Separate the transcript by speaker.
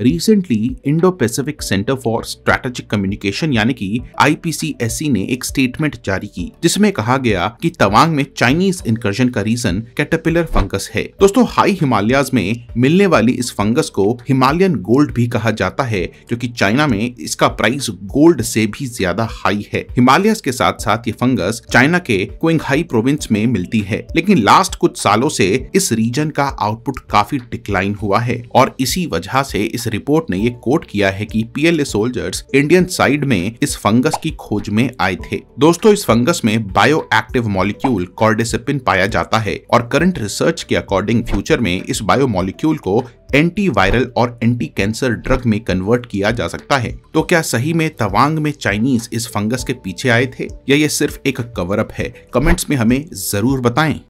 Speaker 1: Recently Indo Pacific Centre for Strategic Communication यानी कि आईपीसीएससी ने एक स्टेटमेंट जारी की, जिसमें कहा गया कि तवांग में चाइनीज़ इंकर्जन का रीजन कैटरपिलर फंगस है। दोस्तों हाई हिमालयाज में मिलने वाली इस फंगस को हिमालयन गोल्ड भी कहा जाता है क्योंकि चाइना में इसका प्राइस गोल्ड से भी ज़्यादा हाई है। हिमालयस के साथ साथ ये फंगस चाइना के क्विंगहाई प्रोविंस में मिलती है, लेकिन लास्ट कुछ सालों से इस रीजन का आउटपुट काफ़ी डिक्लाइन हुआ है, और इसी वजह से इस रिपोर्ट ने ये कोट किया है कि पीएलए सोल्जर्स इंडियन साइड में इस फंगस की खोज में आए थे। दोस्तों, इस फंगस में बायो एक्टिव मॉलिक्यूल कॉर्डेसिपिन पाया जाता है और करंट रिसर्च के अकॉर्डिंग फ्यूचर में इस बायो मॉलिक्यूल को एंटी वायरल और एंटी कैंसर ड्रग में कन्वर्ट किया जा सकता है। तो क्या सही में तवांग में चाइनीज़ इस फंगस के पीछे आए थे या ये सिर्फ़ एक कवर अप है? कमेंट्स में हमें ज़रूर बताएँ।